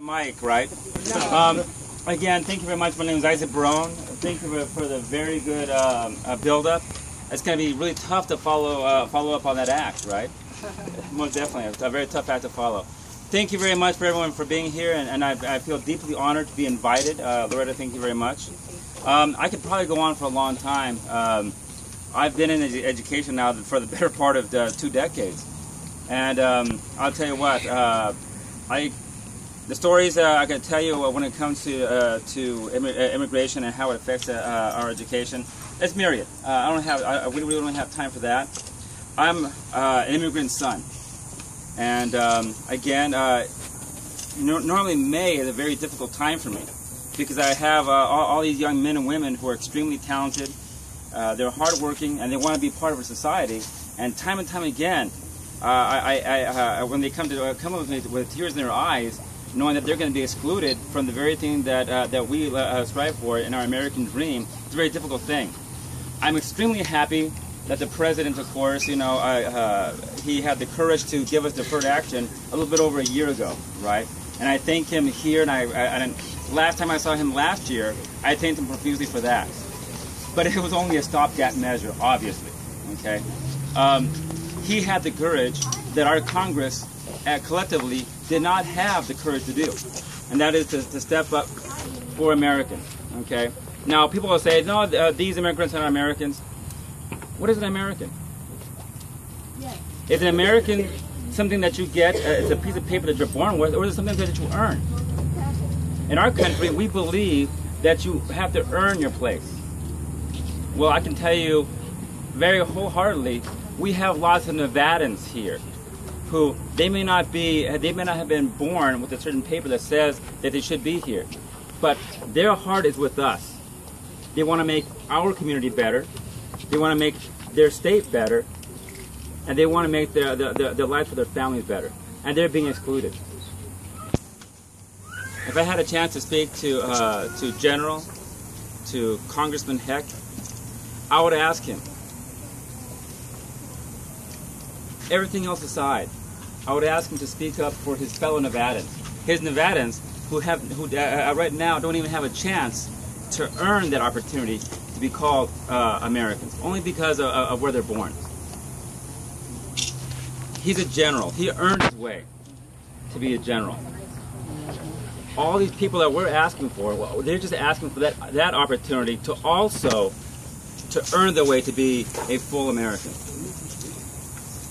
Mike, right? Um, again, thank you very much. My name is Isaac Barron. Thank you for the very good um, uh, build-up. It's going to be really tough to follow uh, follow up on that act, right? Most definitely, a very tough act to follow. Thank you very much for everyone for being here, and, and I, I, feel deeply honored to be invited. Uh, Loretta, thank you very much. Um, I could probably go on for a long time. Um, I've been in ed education now for the better part of the two decades, and um, I'll tell you what, uh, I the stories uh, I can tell you when it comes to uh, to uh, immigration and how it affects uh, our education, it's myriad. Uh, I don't have, I, we really don't have time for that. I'm uh, an immigrant son, and um, again, no, normally May is a very difficult time for me because I have all, all, these young men and women who are extremely talented. they're hardworking and they want to be part of our society. And time and time again, I, I, when they come to come up with me with tears in their eyes, knowing that they're going to be excluded from the very thing that, uh, that we uh, strive for in our American dream, it's a very difficult thing. I'm extremely happy that the president, of course, you know, uh, he had the courage to give us deferred action a little bit over a year ago, right? And I thank him here, and I, and last time I saw him last year, I thanked him profusely for that. But it was only a stopgap measure, obviously, okay? Um, he had the courage that our Congress uh, collectively did not have the courage to do, and that is to, to step up for Americans. Okay. Now people will say, no, uh, these immigrants are not Americans. What is an American? Is an American something that you get? Uh, it's a piece of paper that you're born with, or is it something that you earn? In our country, we believe that you have to earn your place. Well, I can tell you very wholeheartedly, we have lots of Nevadans here who they may not be, they may not have been born with a certain paper that says that they should be here, but their heart is with us. They want to make our community better. They want to make their state better, and they want to make their, their, their, their lives for their families better, and they're being excluded. If I had a chance to speak to uh, to General, to Congressman Heck, I would ask him. Everything else aside, I would ask him to speak up for his fellow Nevadans, his Nevadans who have who uh, uh, right now don't even have a chance to earn that opportunity to be called uh, Americans, only because of, of, where they're born. He's a general. He earned his way to be a general. All these people that we're asking for, well, they're just asking for that that opportunity to also to earn their way to be a full American.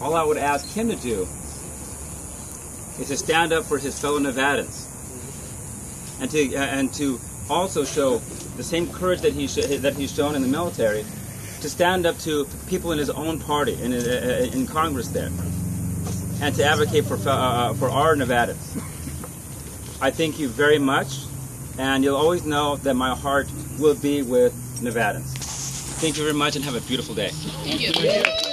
All I would ask him to do is to stand up for his fellow Nevadans and to uh, and to also show the same courage that he that he's shown in the military to stand up to people in his own party in, uh, in Congress there and to advocate for uh, uh, for our Nevadans. I thank you very much, and you'll always know that my heart will be with Nevadans. Thank you very much, and have a beautiful day. Thank you.